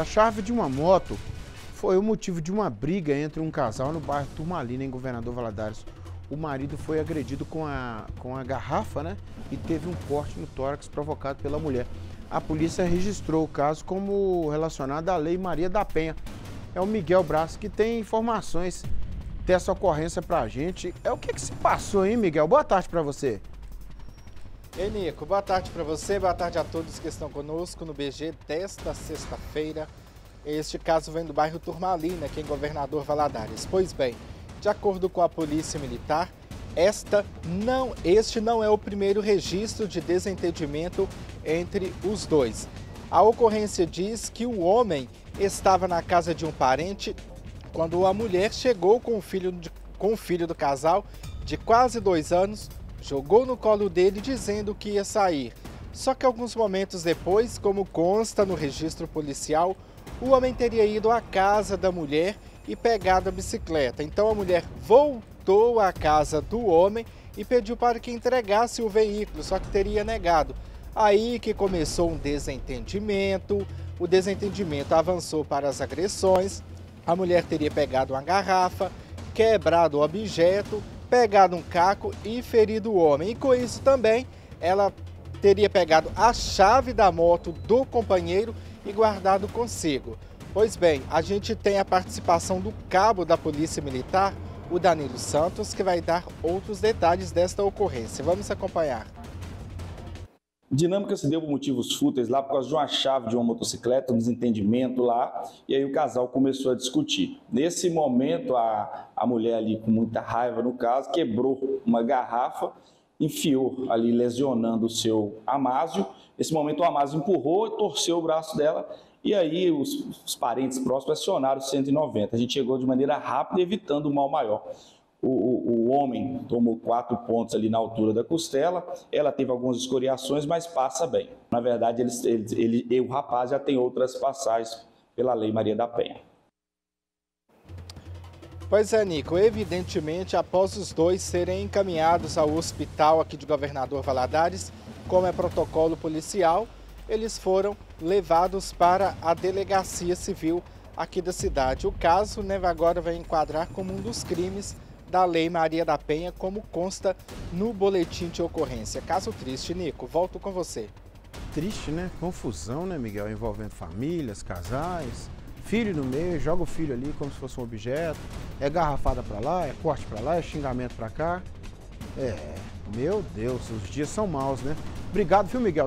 A chave de uma moto foi o motivo de uma briga entre um casal no bairro Turmalina, em Governador Valadares. O marido foi agredido com a, com a garrafa, né? E teve um corte no tórax provocado pela mulher. A polícia registrou o caso como relacionado à Lei Maria da Penha. É o Miguel Braz que tem informações dessa ocorrência pra gente. É o que, que se passou, hein, Miguel? Boa tarde para você. Ei, Nico, boa tarde para você, boa tarde a todos que estão conosco no BG desta sexta-feira. Este caso vem do bairro Turmalina, aqui em Governador Valadares. Pois bem, de acordo com a Polícia Militar, esta não, este não é o primeiro registro de desentendimento entre os dois. A ocorrência diz que o homem estava na casa de um parente quando a mulher chegou com o filho, de, com o filho do casal de quase dois anos jogou no colo dele dizendo que ia sair. Só que alguns momentos depois, como consta no registro policial, o homem teria ido à casa da mulher e pegado a bicicleta. Então a mulher voltou à casa do homem e pediu para que entregasse o veículo, só que teria negado. Aí que começou um desentendimento, o desentendimento avançou para as agressões, a mulher teria pegado uma garrafa, quebrado o objeto pegado um caco e ferido o homem. E com isso também ela teria pegado a chave da moto do companheiro e guardado consigo. Pois bem, a gente tem a participação do cabo da Polícia Militar, o Danilo Santos, que vai dar outros detalhes desta ocorrência. Vamos acompanhar. Dinâmica se deu por motivos fúteis lá por causa de uma chave de uma motocicleta, um desentendimento lá, e aí o casal começou a discutir. Nesse momento, a, a mulher ali, com muita raiva no caso, quebrou uma garrafa, enfiou ali, lesionando o seu Amásio. Nesse momento, o Amásio empurrou e torceu o braço dela, e aí os, os parentes próximos acionaram o 190. A gente chegou de maneira rápida, evitando o mal maior. O, o, homem tomou quatro pontos ali na altura da costela, ela teve algumas escoriações, mas passa bem. Na verdade, ele, o rapaz já tem outras passagens pela Lei Maria da Penha. Pois é, Nico. Evidentemente, após os dois serem encaminhados ao hospital aqui de Governador Valadares, como é protocolo policial, eles foram levados para a delegacia civil aqui da cidade. O caso né, agora vai enquadrar como um dos crimes da Lei Maria da Penha, como consta no boletim de ocorrência. Caso triste, Nico, volto com você. Triste, né? Confusão, né, Miguel? Envolvendo famílias, casais, filho no meio, joga o filho ali como se fosse um objeto, é garrafada para lá, é corte para lá, é xingamento para cá. É, meu Deus, os dias são maus, né? Obrigado, viu, Miguel?